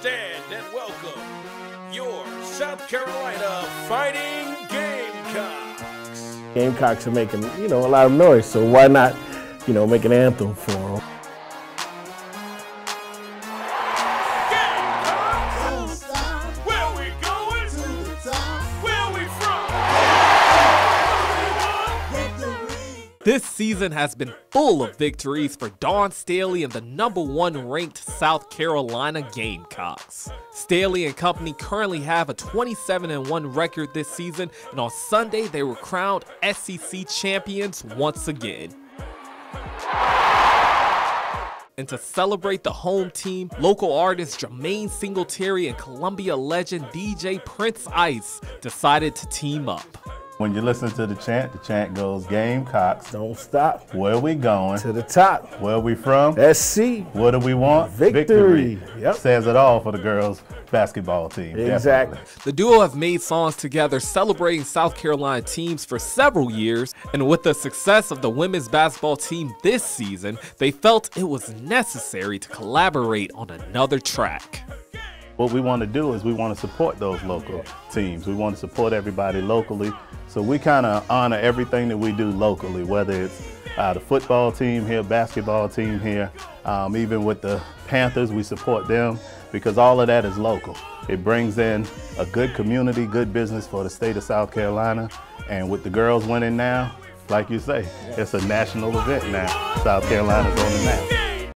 stand and welcome your South Carolina Fighting Gamecocks. Gamecocks are making, you know, a lot of noise, so why not, you know, make an anthem for them? This season has been full of victories for Dawn Staley and the number one ranked South Carolina Gamecocks. Staley and company currently have a 27 1 record this season, and on Sunday they were crowned SEC champions once again. And to celebrate the home team, local artist Jermaine Singletary and Columbia legend DJ Prince Ice decided to team up. When you listen to the chant, the chant goes Gamecocks. Don't stop. Where we going? To the top. Where we from? SC. What do we want? Victory. Yep. Says it all for the girls basketball team. Exactly. Definitely. The duo have made songs together celebrating South Carolina teams for several years, and with the success of the women's basketball team this season, they felt it was necessary to collaborate on another track. What we want to do is we want to support those local teams. We want to support everybody locally. So we kind of honor everything that we do locally, whether it's uh, the football team here, basketball team here, um, even with the Panthers, we support them because all of that is local. It brings in a good community, good business for the state of South Carolina. And with the girls winning now, like you say, it's a national event now. South Carolina's on the map.